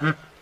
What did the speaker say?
Mm.